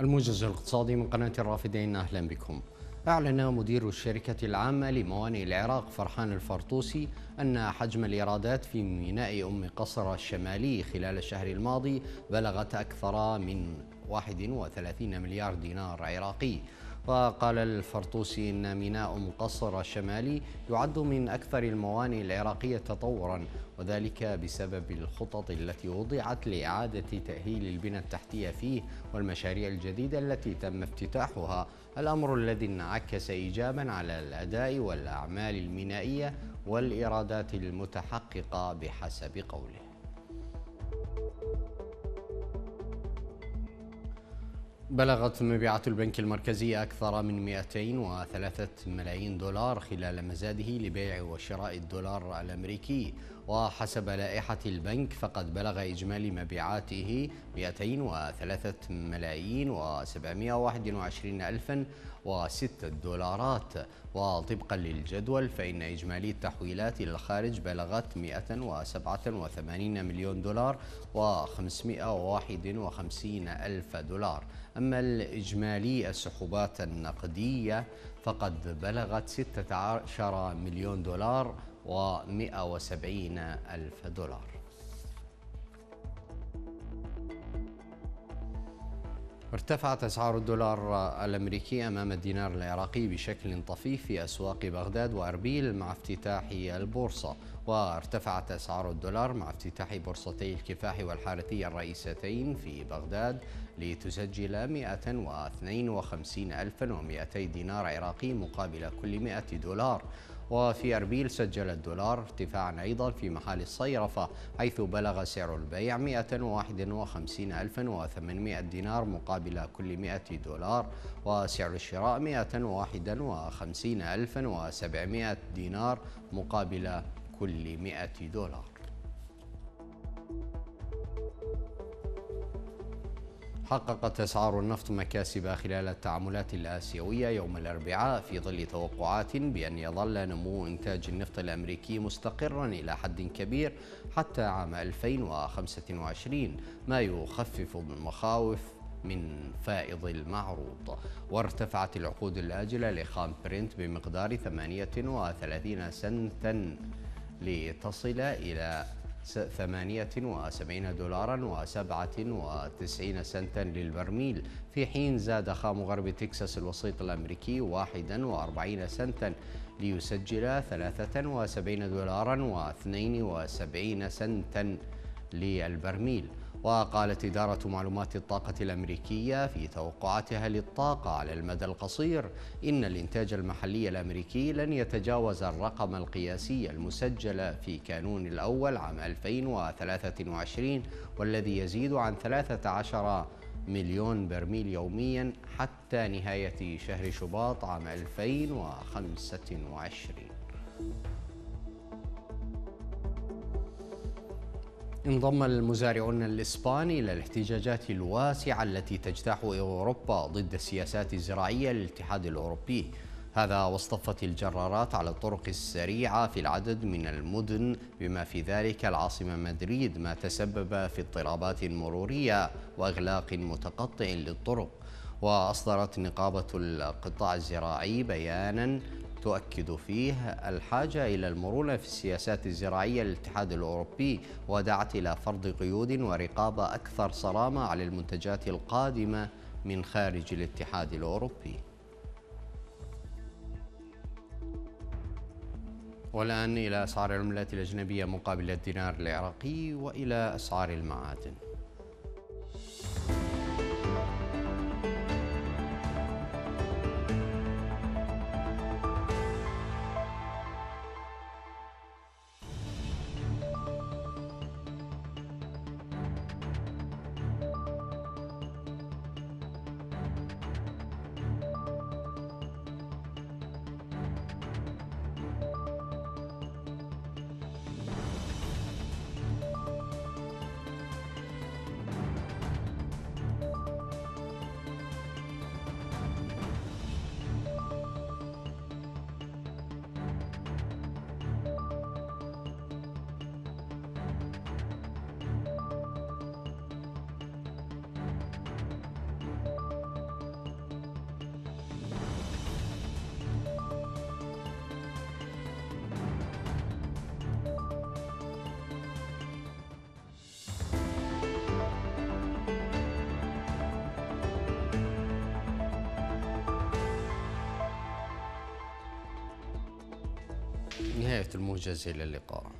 الموجز الاقتصادي من قناة الرافدين أهلا بكم. أعلن مدير الشركة العامة لموانئ العراق فرحان الفرطوسي أن حجم الإيرادات في ميناء أم قصر الشمالي خلال الشهر الماضي بلغت أكثر من 31 مليار دينار عراقي. وقال الفرطوسي إن ميناء مقصر الشمالي يعد من أكثر الموانئ العراقية تطورا وذلك بسبب الخطط التي وضعت لإعادة تأهيل البنى التحتية فيه والمشاريع الجديدة التي تم افتتاحها. الأمر الذي انعكس إيجابا على الأداء والأعمال المينائية والإيرادات المتحققة بحسب قوله. بلغت مبيعات البنك المركزي أكثر من 203 ملايين دولار خلال مزاده لبيع وشراء الدولار الأمريكي. وحسب لائحة البنك فقد بلغ إجمالي مبيعاته 203 ملايين و721 ألفا وستة دولارات. وطبقا للجدول فإن إجمالي التحويلات إلى الخارج بلغت 187 مليون دولار و551 ألف دولار. أما الإجمالي السحوبات النقدية فقد بلغت 16 مليون دولار و170 ألف دولار. ارتفعت أسعار الدولار الأمريكي أمام الدينار العراقي بشكل طفيف في أسواق بغداد وأربيل مع افتتاح البورصة وارتفعت أسعار الدولار مع افتتاح بورصتي الكفاح والحارثية الرئيستين في بغداد لتسجل 152200 دينار عراقي مقابل كل 100 دولار. وفي أربيل سجل الدولار ارتفاعا أيضا في محال الصيرفة حيث بلغ سعر البيع 151800 دينار مقابل كل 100 دولار وسعر الشراء 151700 دينار مقابل كل 100 دولار. حققت أسعار النفط مكاسب خلال التعاملات الآسيوية يوم الأربعاء في ظل توقعات بأن يظل نمو إنتاج النفط الأمريكي مستقرا إلى حد كبير حتى عام 2025 ما يخفف المخاوف من فائض المعروض. وارتفعت العقود الآجلة لخام برنت بمقدار 38 سنتا لتصل إلى ثمانية وسبعين دولارا وسبعة وتسعين سنتا للبرميل. في حين زاد خام غرب تكساس الوسيط الأمريكي واحدا وأربعين سنتا ليسجل ثلاثة وسبعين دولارا واثنين وسبعين سنتا للبرميل. وقالت إدارة معلومات الطاقة الأمريكية في توقعاتها للطاقة على المدى القصير إن الإنتاج المحلي الأمريكي لن يتجاوز الرقم القياسي المسجل في كانون الأول عام 2023 والذي يزيد عن 13 مليون برميل يوميا حتى نهاية شهر شباط عام 2025 انضم المزارعون الإسبان إلى الاحتجاجات الواسعة التي تجتاح أوروبا ضد السياسات الزراعية للاتحاد الأوروبي. هذا واصطفت الجرارات على الطرق السريعة في العدد من المدن بما في ذلك العاصمة مدريد ما تسبب في اضطرابات مرورية وإغلاق متقطع للطرق. وأصدرت نقابة القطاع الزراعي بيانا تؤكد فيه الحاجة إلى المرونة في السياسات الزراعية للاتحاد الأوروبي ودعت إلى فرض قيود ورقابة أكثر صرامة على المنتجات القادمة من خارج الاتحاد الأوروبي. والآن إلى أسعار العملات الأجنبية مقابل الدينار العراقي وإلى أسعار المعادن. نهاية الموجز إلى اللقاء.